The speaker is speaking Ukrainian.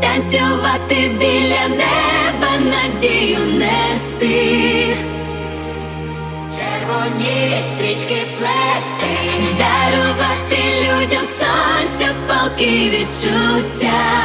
танцювати біля неба, надію нести, червоні стрічки плести, дарувати людям сонця, палки відчуття.